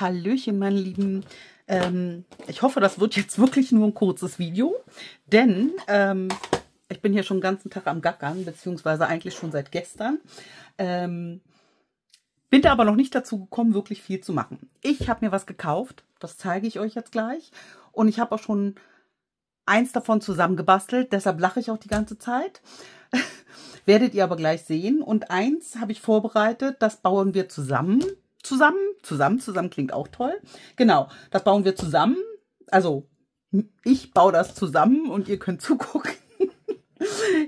Hallöchen, meine Lieben. Ähm, ich hoffe, das wird jetzt wirklich nur ein kurzes Video, denn ähm, ich bin hier schon den ganzen Tag am Gackern, beziehungsweise eigentlich schon seit gestern. Ähm, bin da aber noch nicht dazu gekommen, wirklich viel zu machen. Ich habe mir was gekauft, das zeige ich euch jetzt gleich. Und ich habe auch schon eins davon zusammengebastelt, deshalb lache ich auch die ganze Zeit. Werdet ihr aber gleich sehen. Und eins habe ich vorbereitet, das bauen wir zusammen zusammen. Zusammen, zusammen klingt auch toll. Genau, das bauen wir zusammen. Also, ich baue das zusammen und ihr könnt zugucken.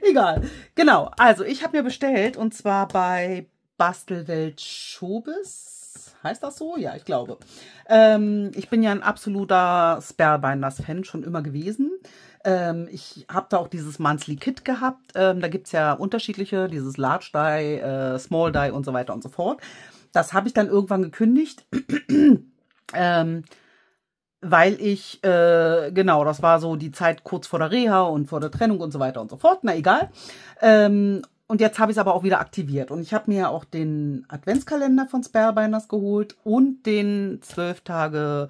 Egal. Genau, also ich habe mir bestellt und zwar bei Bastelwelt Schobes. Heißt das so? Ja, ich glaube. Ähm, ich bin ja ein absoluter Sperrbinders-Fan schon immer gewesen. Ähm, ich habe da auch dieses Monthly Kit gehabt. Ähm, da gibt es ja unterschiedliche, dieses Large Die, äh, Small Die und so weiter und so fort. Das habe ich dann irgendwann gekündigt, ähm, weil ich, äh, genau, das war so die Zeit kurz vor der Reha und vor der Trennung und so weiter und so fort. Na egal. Ähm, und jetzt habe ich es aber auch wieder aktiviert. Und ich habe mir auch den Adventskalender von Sparebinders geholt und den 12 Tage,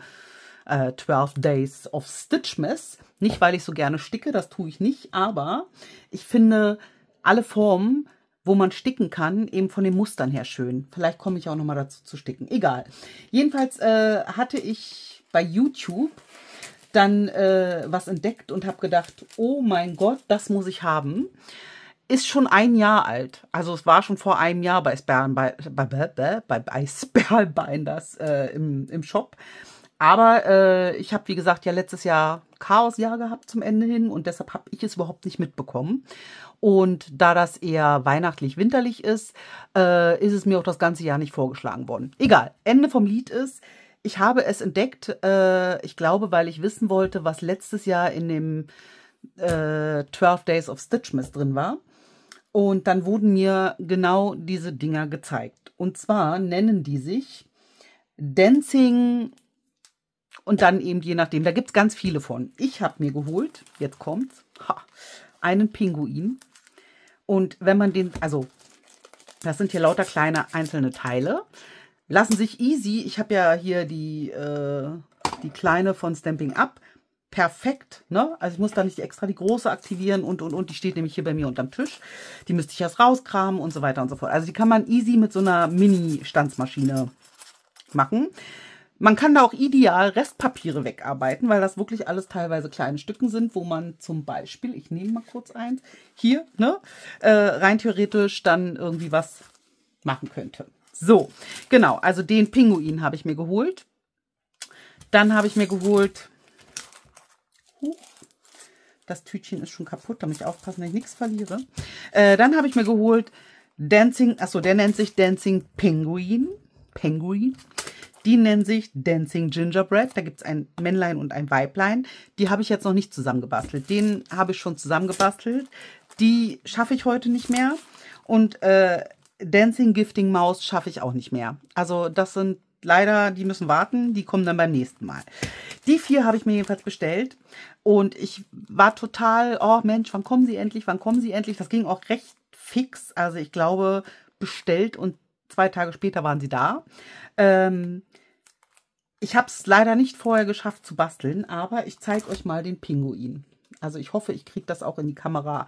äh, 12 Days of Stitchmas. Nicht, weil ich so gerne sticke, das tue ich nicht, aber ich finde alle Formen wo man sticken kann, eben von den Mustern her schön. Vielleicht komme ich auch nochmal dazu zu sticken. Egal. Jedenfalls äh, hatte ich bei YouTube dann äh, was entdeckt und habe gedacht, oh mein Gott, das muss ich haben. Ist schon ein Jahr alt. Also es war schon vor einem Jahr bei Sperlbinders bei, bei, bei Sperlbinders äh, im, im Shop. Aber äh, ich habe, wie gesagt, ja letztes Jahr Chaosjahr gehabt zum Ende hin und deshalb habe ich es überhaupt nicht mitbekommen. Und da das eher weihnachtlich-winterlich ist, äh, ist es mir auch das ganze Jahr nicht vorgeschlagen worden. Egal, Ende vom Lied ist, ich habe es entdeckt, äh, ich glaube, weil ich wissen wollte, was letztes Jahr in dem äh, 12 Days of Stitchmas drin war. Und dann wurden mir genau diese Dinger gezeigt. Und zwar nennen die sich Dancing und dann eben je nachdem, da gibt es ganz viele von. Ich habe mir geholt, jetzt kommt's, ha, einen Pinguin. Und wenn man den, also das sind hier lauter kleine einzelne Teile, lassen sich easy, ich habe ja hier die, äh, die kleine von Stamping Up, perfekt, ne? Also ich muss da nicht extra die große aktivieren und, und, und. Die steht nämlich hier bei mir unterm Tisch. Die müsste ich erst rauskramen und so weiter und so fort. Also die kann man easy mit so einer Mini-Stanzmaschine machen. Man kann da auch ideal Restpapiere wegarbeiten, weil das wirklich alles teilweise kleine Stücken sind, wo man zum Beispiel, ich nehme mal kurz eins, hier, ne, äh, rein theoretisch dann irgendwie was machen könnte. So, genau, also den Pinguin habe ich mir geholt. Dann habe ich mir geholt, huch, das Tütchen ist schon kaputt, da muss ich aufpassen, dass ich nichts verliere. Äh, dann habe ich mir geholt Dancing, achso, der nennt sich Dancing Penguin. Penguin. Die nennen sich Dancing Gingerbread. Da gibt es ein Männlein und ein Weiblein. Die habe ich jetzt noch nicht zusammengebastelt. Den habe ich schon zusammengebastelt. Die schaffe ich heute nicht mehr. Und äh, Dancing Gifting Maus schaffe ich auch nicht mehr. Also das sind leider, die müssen warten. Die kommen dann beim nächsten Mal. Die vier habe ich mir jedenfalls bestellt. Und ich war total, oh Mensch, wann kommen sie endlich? Wann kommen sie endlich? Das ging auch recht fix. Also ich glaube, bestellt und zwei Tage später waren sie da. Ähm, ich habe es leider nicht vorher geschafft zu basteln, aber ich zeige euch mal den Pinguin. Also ich hoffe, ich kriege das auch in die Kamera.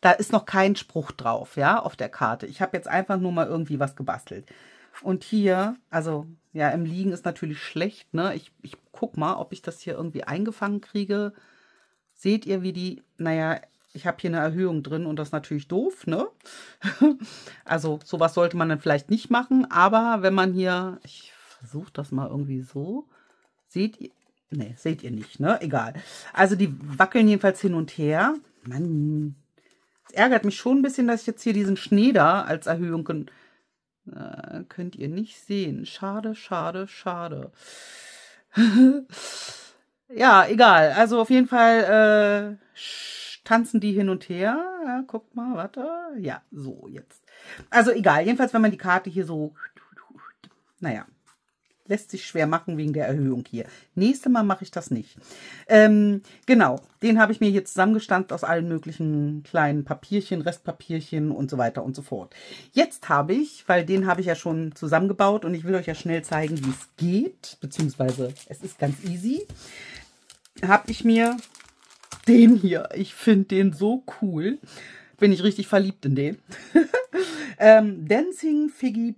Da ist noch kein Spruch drauf, ja, auf der Karte. Ich habe jetzt einfach nur mal irgendwie was gebastelt. Und hier, also ja, im Liegen ist natürlich schlecht, ne? Ich, ich guck mal, ob ich das hier irgendwie eingefangen kriege. Seht ihr, wie die, naja, ich habe hier eine Erhöhung drin und das ist natürlich doof, ne? also sowas sollte man dann vielleicht nicht machen, aber wenn man hier, ich versuche das mal irgendwie so. Seht ihr? Ne, seht ihr nicht, ne? Egal. Also die wackeln jedenfalls hin und her. Mann, es ärgert mich schon ein bisschen, dass ich jetzt hier diesen Schnee da als Erhöhung äh, könnt ihr nicht sehen. Schade, schade, schade. ja, egal. Also auf jeden Fall äh, tanzen die hin und her. Ja, guckt mal, warte. Ja, so jetzt. Also egal. Jedenfalls, wenn man die Karte hier so, naja, lässt sich schwer machen wegen der Erhöhung hier. Nächstes Mal mache ich das nicht. Ähm, genau, den habe ich mir hier zusammengestanzt aus allen möglichen kleinen Papierchen, Restpapierchen und so weiter und so fort. Jetzt habe ich, weil den habe ich ja schon zusammengebaut und ich will euch ja schnell zeigen, wie es geht, beziehungsweise es ist ganz easy, habe ich mir den hier, ich finde den so cool, bin ich richtig verliebt in den. ähm, Dancing Figgy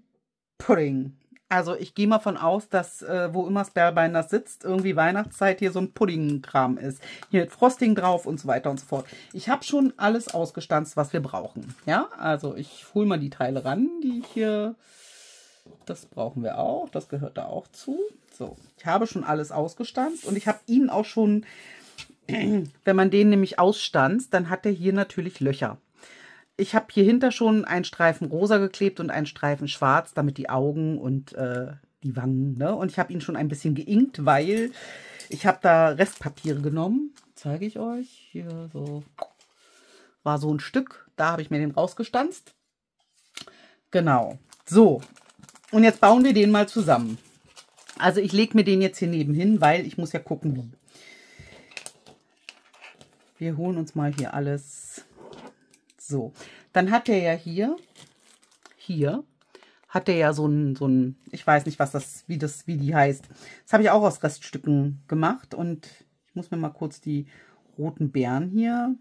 Pudding. Also ich gehe mal von aus, dass äh, wo immer Spellbinders sitzt, irgendwie Weihnachtszeit hier so ein Pudding-Kram ist. Hier mit Frosting drauf und so weiter und so fort. Ich habe schon alles ausgestanzt, was wir brauchen. Ja, also ich hole mal die Teile ran, die ich hier... Das brauchen wir auch. Das gehört da auch zu. So, ich habe schon alles ausgestanzt und ich habe ihn auch schon, wenn man den nämlich ausstanzt, dann hat er hier natürlich Löcher ich habe hier hinter schon einen Streifen rosa geklebt und einen Streifen schwarz, damit die Augen und äh, die Wangen, ne? Und ich habe ihn schon ein bisschen geinkt, weil ich habe da Restpapiere genommen. Zeige ich euch. Hier so. War so ein Stück. Da habe ich mir den rausgestanzt. Genau. So. Und jetzt bauen wir den mal zusammen. Also ich lege mir den jetzt hier nebenhin, weil ich muss ja gucken, wie. Wir holen uns mal hier alles so, dann hat er ja hier, hier, hat er ja so ein, so ein, ich weiß nicht, was das, wie das, wie die heißt. Das habe ich auch aus Reststücken gemacht und ich muss mir mal kurz die roten Beeren hier.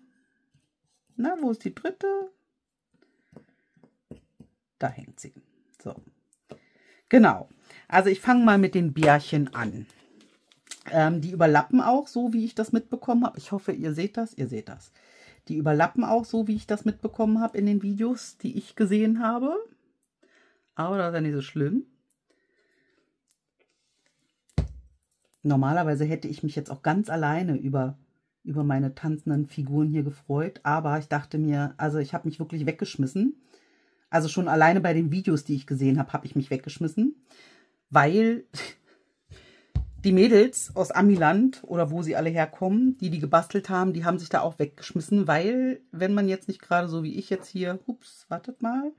Na, wo ist die dritte? Da hängt sie. So. Genau. Also ich fange mal mit den Bärchen an. Ähm, die überlappen auch so, wie ich das mitbekommen habe. Ich hoffe, ihr seht das. Ihr seht das. Die überlappen auch so, wie ich das mitbekommen habe in den Videos, die ich gesehen habe. Aber das ist ja nicht so schlimm. Normalerweise hätte ich mich jetzt auch ganz alleine über, über meine tanzenden Figuren hier gefreut. Aber ich dachte mir, also ich habe mich wirklich weggeschmissen. Also schon alleine bei den Videos, die ich gesehen habe, habe ich mich weggeschmissen. Weil die Mädels aus Amiland oder wo sie alle herkommen, die die gebastelt haben, die haben sich da auch weggeschmissen, weil wenn man jetzt nicht gerade so wie ich jetzt hier, ups, wartet mal,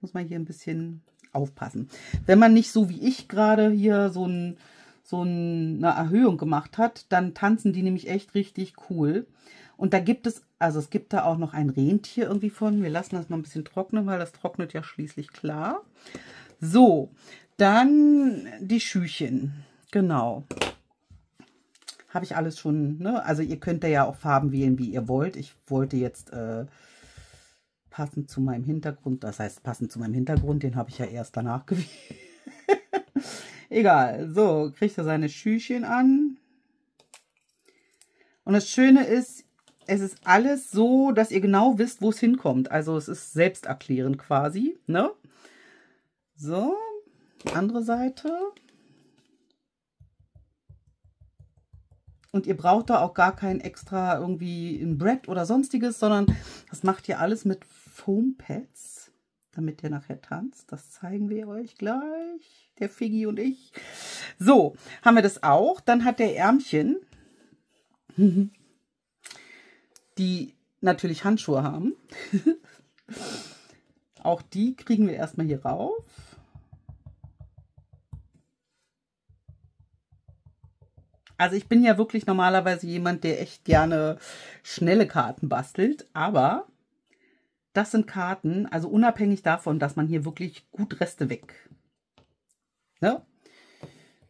muss man hier ein bisschen aufpassen. Wenn man nicht so wie ich gerade hier so, ein, so eine Erhöhung gemacht hat, dann tanzen die nämlich echt richtig cool. Und da gibt es, also es gibt da auch noch ein Rentier irgendwie von. Wir lassen das mal ein bisschen trocknen, weil das trocknet ja schließlich klar. So, dann die Schüchen. Genau. Habe ich alles schon, ne? Also ihr könnt ja auch Farben wählen, wie ihr wollt. Ich wollte jetzt äh, passend zu meinem Hintergrund, das heißt passend zu meinem Hintergrund, den habe ich ja erst danach gewählt. Egal, so, kriegt er seine Schüchen an. Und das Schöne ist, es ist alles so, dass ihr genau wisst, wo es hinkommt. Also es ist selbsterklärend quasi, ne? So, andere Seite. Und ihr braucht da auch gar kein extra irgendwie ein Brett oder sonstiges, sondern das macht ihr alles mit Foam Pads, damit ihr nachher tanzt. Das zeigen wir euch gleich, der Figgy und ich. So, haben wir das auch. Dann hat der Ärmchen, die natürlich Handschuhe haben. auch die kriegen wir erstmal hier rauf. Also ich bin ja wirklich normalerweise jemand, der echt gerne schnelle Karten bastelt, aber das sind Karten, also unabhängig davon, dass man hier wirklich gut Reste weg ne,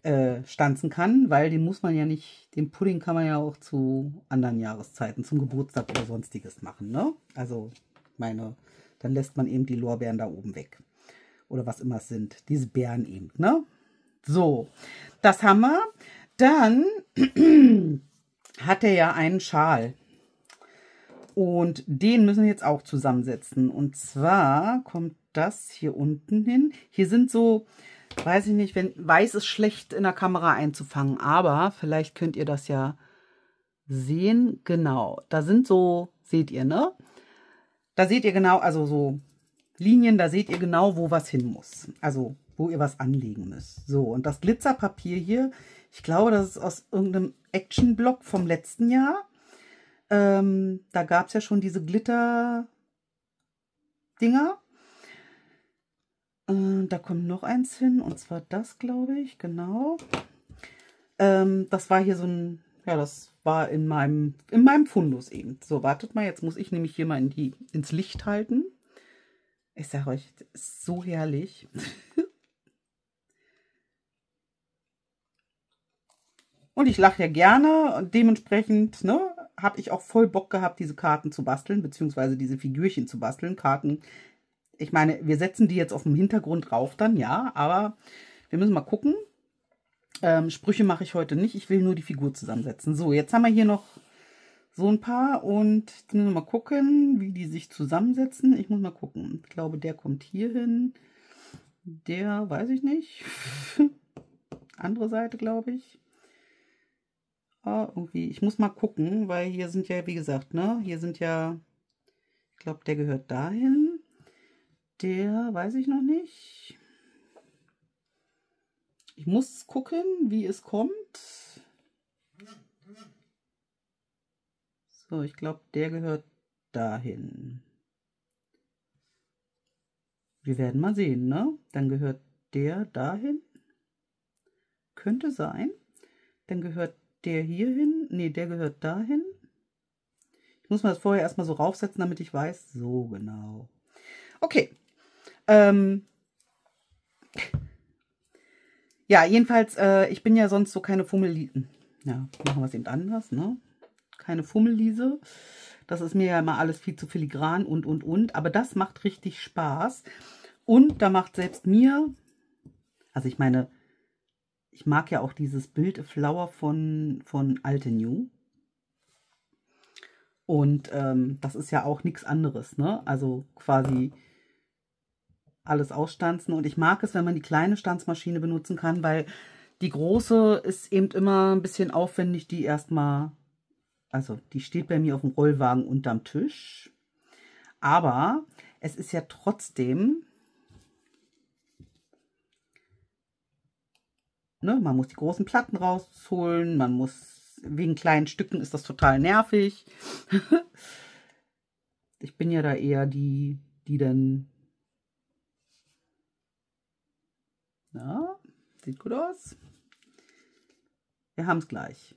äh, stanzen kann, weil den muss man ja nicht, den Pudding kann man ja auch zu anderen Jahreszeiten, zum Geburtstag oder sonstiges machen. Ne? Also meine, dann lässt man eben die Lorbeeren da oben weg. Oder was immer es sind. Diese Beeren eben. Ne? So, das haben wir. Dann hat er ja einen Schal. Und den müssen wir jetzt auch zusammensetzen. Und zwar kommt das hier unten hin. Hier sind so, weiß ich nicht, wenn weiß ist schlecht in der Kamera einzufangen, aber vielleicht könnt ihr das ja sehen. Genau, da sind so, seht ihr, ne? Da seht ihr genau, also so Linien, da seht ihr genau, wo was hin muss. Also, wo ihr was anlegen müsst. So, und das Glitzerpapier hier ich glaube, das ist aus irgendeinem Action-Block vom letzten Jahr. Ähm, da gab es ja schon diese Glitter-Dinger. Äh, da kommt noch eins hin, und zwar das, glaube ich, genau. Ähm, das war hier so ein, ja, das war in meinem, in meinem Fundus eben. So, wartet mal, jetzt muss ich nämlich hier mal in die, ins Licht halten. Ich sage euch, das ist so herrlich. Und ich lache ja gerne und dementsprechend ne, habe ich auch voll Bock gehabt, diese Karten zu basteln, beziehungsweise diese Figürchen zu basteln. Karten, ich meine, wir setzen die jetzt auf dem Hintergrund drauf dann, ja, aber wir müssen mal gucken. Ähm, Sprüche mache ich heute nicht, ich will nur die Figur zusammensetzen. So, jetzt haben wir hier noch so ein paar und jetzt müssen wir mal gucken, wie die sich zusammensetzen. Ich muss mal gucken. Ich glaube, der kommt hier hin. Der, weiß ich nicht. Andere Seite, glaube ich. Irgendwie, ich muss mal gucken, weil hier sind ja, wie gesagt, ne, hier sind ja, ich glaube, der gehört dahin. Der weiß ich noch nicht. Ich muss gucken, wie es kommt. So, ich glaube, der gehört dahin. Wir werden mal sehen, ne? Dann gehört der dahin. Könnte sein. Dann gehört der hier hin? Ne, der gehört dahin. Ich muss mir das vorher erstmal so raufsetzen, damit ich weiß. So, genau. Okay. Ähm. Ja, jedenfalls, äh, ich bin ja sonst so keine Fummel... Ja, machen wir es eben anders, ne? Keine Fummelliese. Das ist mir ja immer alles viel zu filigran und, und, und. Aber das macht richtig Spaß. Und da macht selbst mir, also ich meine, ich mag ja auch dieses Bild Flower von, von Alte New. Und ähm, das ist ja auch nichts anderes, ne? Also quasi alles ausstanzen. Und ich mag es, wenn man die kleine Stanzmaschine benutzen kann, weil die große ist eben immer ein bisschen aufwendig, die erstmal, also die steht bei mir auf dem Rollwagen unterm Tisch. Aber es ist ja trotzdem ne, man muss die großen Platten rausholen, man muss, wegen kleinen Stücken ist das total nervig. ich bin ja da eher die, die dann, ja, sieht gut aus. Wir haben es gleich.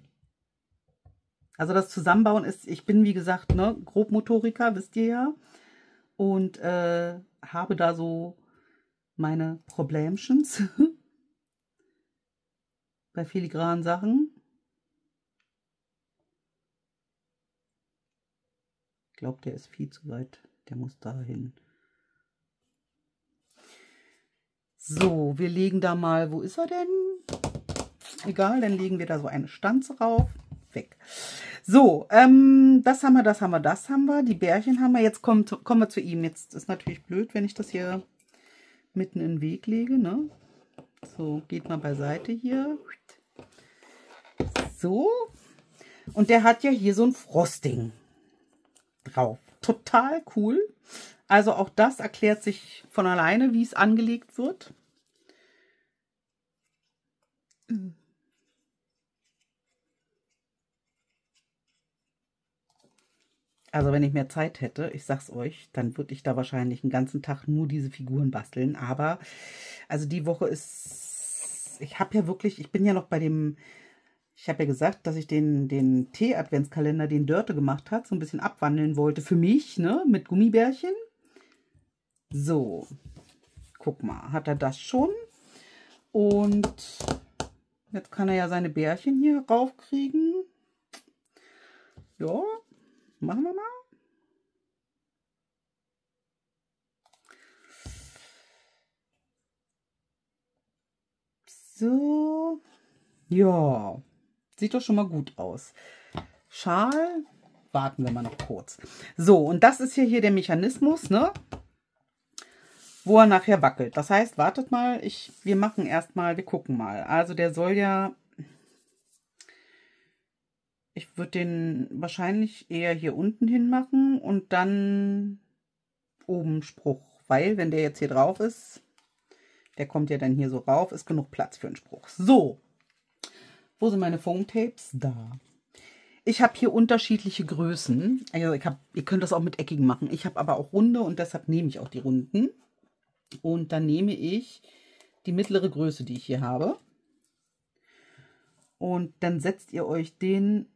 Also das Zusammenbauen ist, ich bin wie gesagt, ne, Grobmotoriker, wisst ihr ja. Und äh, habe da so meine Problemchens. bei filigranen Sachen. Ich glaube, der ist viel zu weit. Der muss dahin. So, wir legen da mal, wo ist er denn? Egal, dann legen wir da so eine Stanze rauf. Weg. So, ähm, das haben wir, das haben wir, das haben wir. Die Bärchen haben wir. Jetzt kommt, kommen wir zu ihm. Jetzt ist natürlich blöd, wenn ich das hier mitten in den Weg lege. Ne? So, geht mal beiseite hier. So. Und der hat ja hier so ein Frosting drauf. Total cool. Also auch das erklärt sich von alleine, wie es angelegt wird. Also wenn ich mehr Zeit hätte, ich sag's euch, dann würde ich da wahrscheinlich einen ganzen Tag nur diese Figuren basteln. Aber also die Woche ist, ich habe ja wirklich, ich bin ja noch bei dem ich habe ja gesagt, dass ich den, den Tee-Adventskalender, den Dörte gemacht hat, so ein bisschen abwandeln wollte für mich, ne, mit Gummibärchen. So, guck mal, hat er das schon. Und jetzt kann er ja seine Bärchen hier raufkriegen. Ja, machen wir mal. So, ja, Sieht doch schon mal gut aus. Schal, warten wir mal noch kurz. So, und das ist hier, hier der Mechanismus, ne? Wo er nachher wackelt. Das heißt, wartet mal, ich, wir machen erstmal, wir gucken mal. Also der soll ja, ich würde den wahrscheinlich eher hier unten hin machen und dann oben Spruch. Weil, wenn der jetzt hier drauf ist, der kommt ja dann hier so rauf, ist genug Platz für einen Spruch. So, wo sind meine Foam Tapes? Da. Ich habe hier unterschiedliche Größen. Also ich hab, ihr könnt das auch mit eckigen machen. Ich habe aber auch runde und deshalb nehme ich auch die runden. Und dann nehme ich die mittlere Größe, die ich hier habe. Und dann setzt ihr euch den,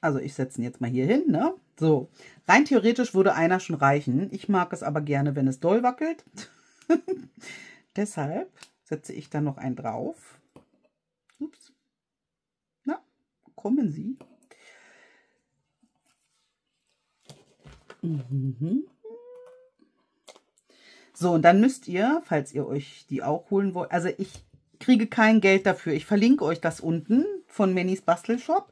also ich setze ihn jetzt mal hier hin, ne? So, rein theoretisch würde einer schon reichen. Ich mag es aber gerne, wenn es doll wackelt. Deshalb setze ich dann noch einen drauf. Ups. Na, kommen Sie. Mhm. So, und dann müsst ihr, falls ihr euch die auch holen wollt, also ich kriege kein Geld dafür. Ich verlinke euch das unten von Mannys Bastelshop.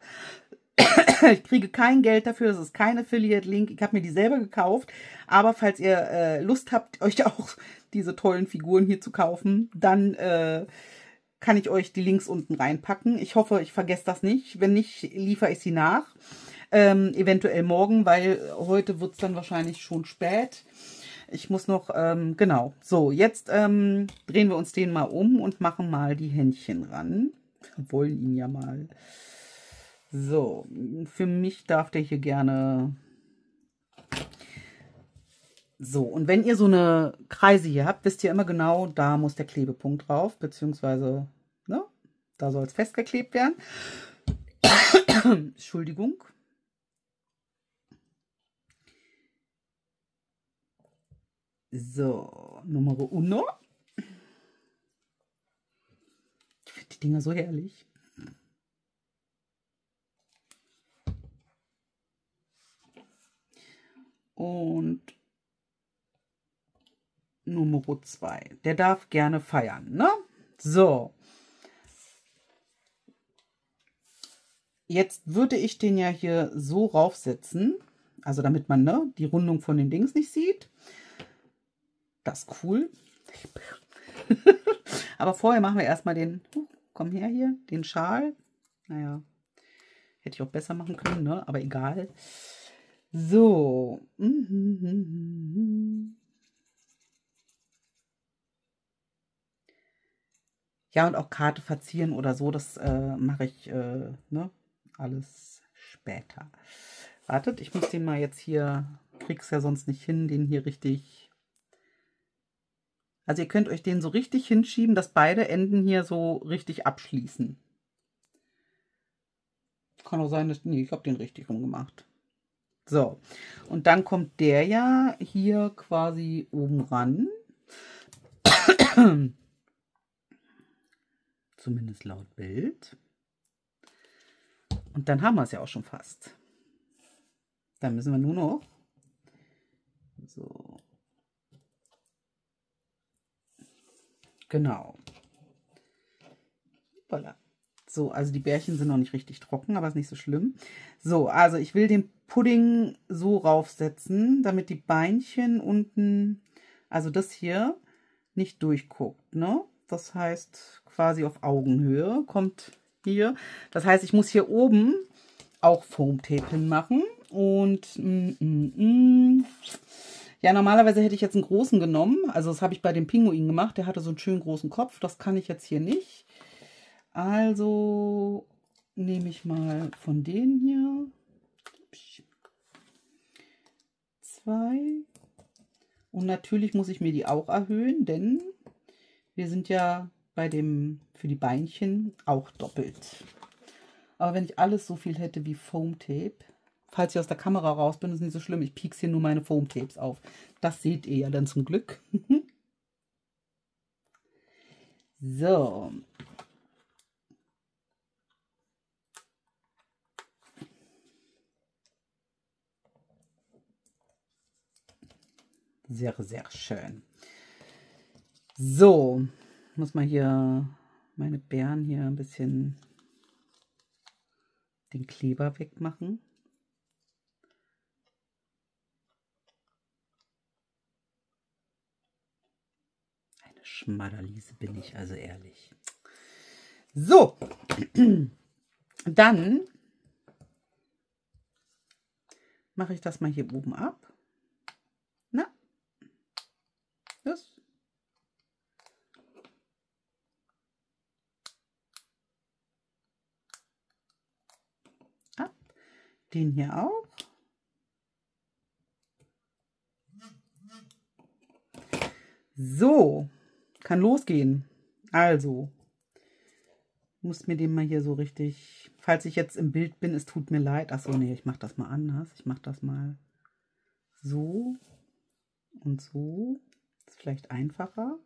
ich kriege kein Geld dafür, das ist kein Affiliate-Link. Ich habe mir die selber gekauft. Aber falls ihr äh, Lust habt, euch auch diese tollen Figuren hier zu kaufen, dann äh, kann ich euch die Links unten reinpacken. Ich hoffe, ich vergesse das nicht. Wenn nicht, liefere ich sie nach. Ähm, eventuell morgen, weil heute wird es dann wahrscheinlich schon spät. Ich muss noch, ähm, genau. So, jetzt ähm, drehen wir uns den mal um und machen mal die Händchen ran. Wir wollen ihn ja mal. So, für mich darf der hier gerne... So, und wenn ihr so eine Kreise hier habt, wisst ihr immer genau, da muss der Klebepunkt drauf, beziehungsweise, ne, da soll es festgeklebt werden. Entschuldigung. So, Nummer uno. Ich finde die Dinger so herrlich. Und Nummer zwei. Der darf gerne feiern, ne? So. Jetzt würde ich den ja hier so raufsetzen, also damit man ne, die Rundung von den Dings nicht sieht. Das ist cool. Aber vorher machen wir erstmal den, uh, komm her hier, den Schal. Naja, hätte ich auch besser machen können, ne? aber egal. So. Ja, und auch Karte verzieren oder so, das äh, mache ich äh, ne? alles später. Wartet, ich muss den mal jetzt hier, krieg's ja sonst nicht hin, den hier richtig also ihr könnt euch den so richtig hinschieben, dass beide Enden hier so richtig abschließen. Kann auch sein, dass... Nee, ich habe den richtig rumgemacht. So, und dann kommt der ja hier quasi oben ran. Zumindest laut Bild. Und dann haben wir es ja auch schon fast. Dann müssen wir nur noch so Genau. Voilà. So, also die Bärchen sind noch nicht richtig trocken, aber ist nicht so schlimm. So, also ich will den Pudding so raufsetzen, damit die Beinchen unten, also das hier, nicht durchguckt, ne? Das heißt, quasi auf Augenhöhe kommt hier. Das heißt, ich muss hier oben auch Foam Tape hinmachen. Und mm, mm, mm, ja, normalerweise hätte ich jetzt einen großen genommen. Also das habe ich bei dem Pinguin gemacht. Der hatte so einen schönen großen Kopf. Das kann ich jetzt hier nicht. Also nehme ich mal von denen hier zwei. Und natürlich muss ich mir die auch erhöhen, denn wir sind ja bei dem für die Beinchen auch doppelt. Aber wenn ich alles so viel hätte wie Foam Tape, Falls ich aus der Kamera raus bin, ist nicht so schlimm. Ich piekse hier nur meine Foam-Tapes auf. Das seht ihr ja dann zum Glück. so. Sehr, sehr schön. So, muss mal hier meine Bären hier ein bisschen den Kleber wegmachen. Schmadderliese bin ich, also ehrlich. So, dann mache ich das mal hier oben ab. Na, das. Ab. Den hier auch. So, kann losgehen. Also, muss mir den mal hier so richtig, falls ich jetzt im Bild bin, es tut mir leid. Achso, nee, ich mache das mal anders. Ich mache das mal so und so. Ist vielleicht einfacher.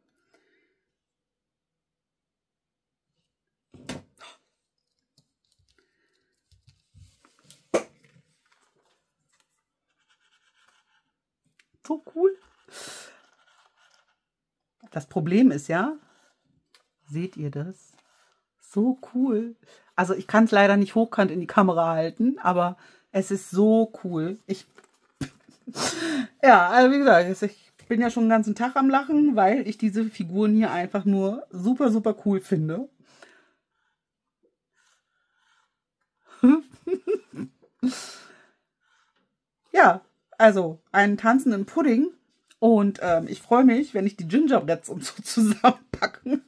So cool. Das Problem ist ja, seht ihr das? So cool. Also ich kann es leider nicht hochkant in die Kamera halten, aber es ist so cool. Ich ja, also wie gesagt, ich bin ja schon den ganzen Tag am Lachen, weil ich diese Figuren hier einfach nur super, super cool finde. ja, also einen tanzenden Pudding. Und ähm, ich freue mich, wenn ich die Gingerbreads und so zusammenpacken.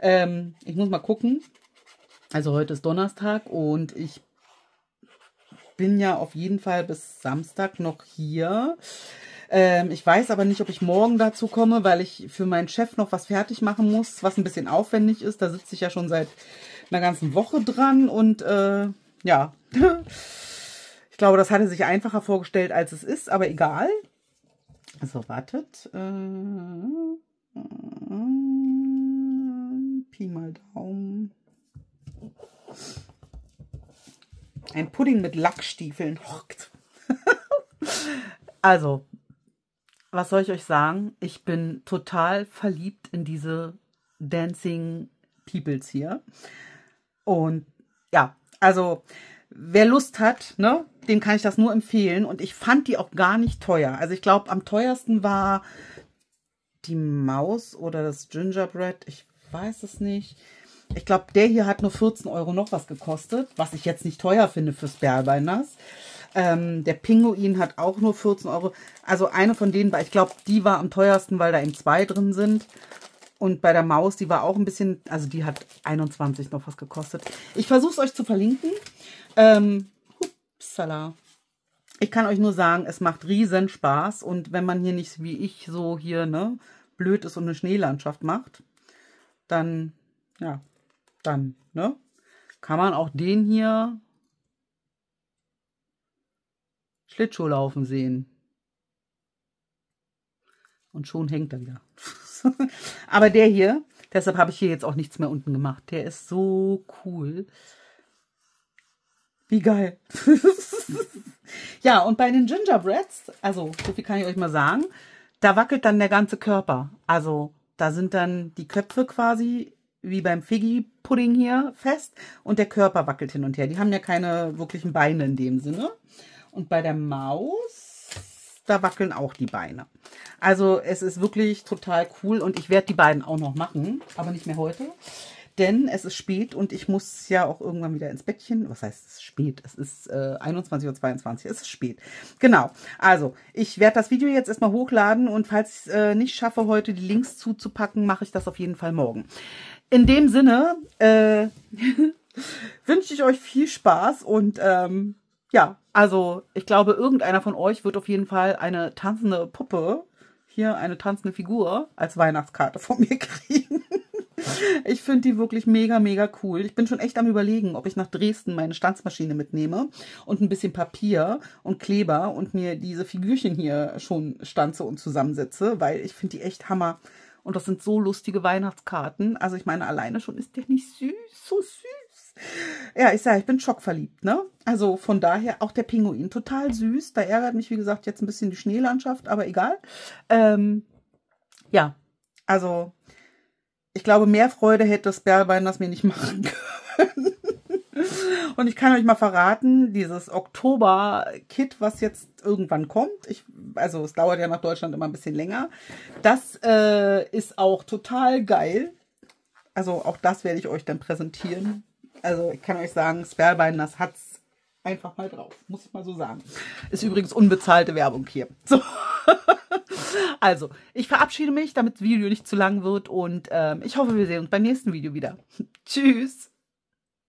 ähm, ich muss mal gucken. Also heute ist Donnerstag und ich bin ja auf jeden Fall bis Samstag noch hier. Ähm, ich weiß aber nicht, ob ich morgen dazu komme, weil ich für meinen Chef noch was fertig machen muss, was ein bisschen aufwendig ist. Da sitze ich ja schon seit einer ganzen Woche dran und äh, ja. Ich glaube, das hatte sich einfacher vorgestellt, als es ist, aber egal. So, wartet. Äh, Pi mal Daumen. Ein Pudding mit Lackstiefeln. also, was soll ich euch sagen? Ich bin total verliebt in diese Dancing Peoples hier. Und ja, also wer Lust hat, ne, dem kann ich das nur empfehlen. Und ich fand die auch gar nicht teuer. Also ich glaube, am teuersten war die Maus oder das Gingerbread. Ich weiß es nicht. Ich glaube, der hier hat nur 14 Euro noch was gekostet, was ich jetzt nicht teuer finde für Sperlbinders. Ähm, der Pinguin hat auch nur 14 Euro. Also eine von denen war, ich glaube, die war am teuersten, weil da eben zwei drin sind. Und bei der Maus, die war auch ein bisschen, also die hat 21 noch was gekostet. Ich versuche es euch zu verlinken. Ähm, upsala. Ich kann euch nur sagen, es macht riesen Spaß. Und wenn man hier nicht wie ich so hier, ne, blöd ist und eine Schneelandschaft macht, dann, ja, dann, ne, kann man auch den hier Schlittschuh laufen sehen. Und schon hängt er wieder. Aber der hier, deshalb habe ich hier jetzt auch nichts mehr unten gemacht. Der ist so cool. Wie geil. ja, und bei den Gingerbreads, also so viel kann ich euch mal sagen, da wackelt dann der ganze Körper. Also da sind dann die Köpfe quasi wie beim Figgy-Pudding hier fest und der Körper wackelt hin und her. Die haben ja keine wirklichen Beine in dem Sinne. Und bei der Maus, da wackeln auch die Beine. Also es ist wirklich total cool und ich werde die beiden auch noch machen, aber nicht mehr heute denn es ist spät und ich muss ja auch irgendwann wieder ins Bettchen. Was heißt es spät? Es ist äh, 21.22 Uhr. Es ist spät. Genau. Also, ich werde das Video jetzt erstmal hochladen und falls ich es äh, nicht schaffe, heute die Links zuzupacken, mache ich das auf jeden Fall morgen. In dem Sinne äh, wünsche ich euch viel Spaß und ähm, ja, also ich glaube, irgendeiner von euch wird auf jeden Fall eine tanzende Puppe, hier eine tanzende Figur als Weihnachtskarte von mir kriegen. Ich finde die wirklich mega, mega cool. Ich bin schon echt am überlegen, ob ich nach Dresden meine Stanzmaschine mitnehme und ein bisschen Papier und Kleber und mir diese Figürchen hier schon stanze und zusammensetze, weil ich finde die echt Hammer. Und das sind so lustige Weihnachtskarten. Also ich meine, alleine schon ist der nicht süß, so süß. Ja, ich sage, ich bin schockverliebt, ne? Also von daher auch der Pinguin total süß. Da ärgert mich, wie gesagt, jetzt ein bisschen die Schneelandschaft, aber egal. Ähm, ja, also ich glaube, mehr Freude hätte das Bärbein das mir nicht machen können. Und ich kann euch mal verraten, dieses Oktober-Kit, was jetzt irgendwann kommt, ich, also es dauert ja nach Deutschland immer ein bisschen länger, das äh, ist auch total geil. Also auch das werde ich euch dann präsentieren. Also ich kann euch sagen, Sperrbein, das hat's einfach mal drauf, muss ich mal so sagen. Ist übrigens unbezahlte Werbung hier. So. Also, ich verabschiede mich, damit das Video nicht zu lang wird und ähm, ich hoffe, wir sehen uns beim nächsten Video wieder. Tschüss!